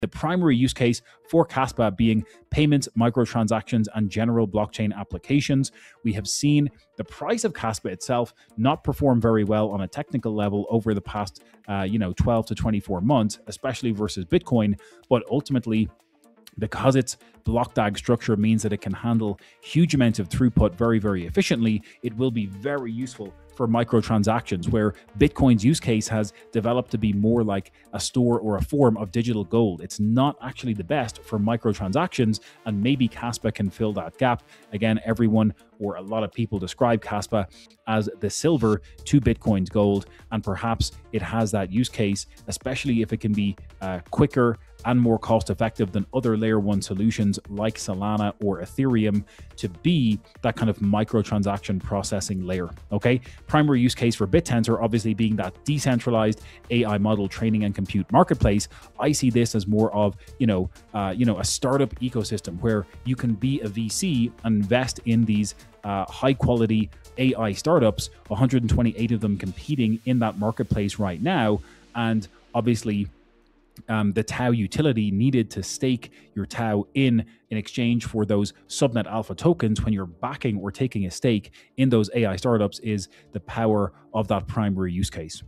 The primary use case for Kaspa being payments, microtransactions, and general blockchain applications. We have seen the price of Kaspa itself not perform very well on a technical level over the past, uh, you know, 12 to 24 months, especially versus Bitcoin. But ultimately, because its block DAG structure means that it can handle huge amounts of throughput very, very efficiently, it will be very useful for microtransactions, where Bitcoin's use case has developed to be more like a store or a form of digital gold. It's not actually the best for microtransactions, and maybe Kaspa can fill that gap. Again, everyone or a lot of people describe Kaspa as the silver to Bitcoin's gold, and perhaps it has that use case, especially if it can be uh, quicker and more cost effective than other layer one solutions like Solana or Ethereum to be that kind of microtransaction processing layer. Okay. Primary use case for BitTensor obviously being that decentralized AI model training and compute marketplace. I see this as more of, you know, uh, you know, a startup ecosystem where you can be a VC and invest in these uh, high quality AI startups, 128 of them competing in that marketplace right now. And obviously, um, the TAO utility needed to stake your TAO in in exchange for those subnet alpha tokens when you're backing or taking a stake in those AI startups is the power of that primary use case.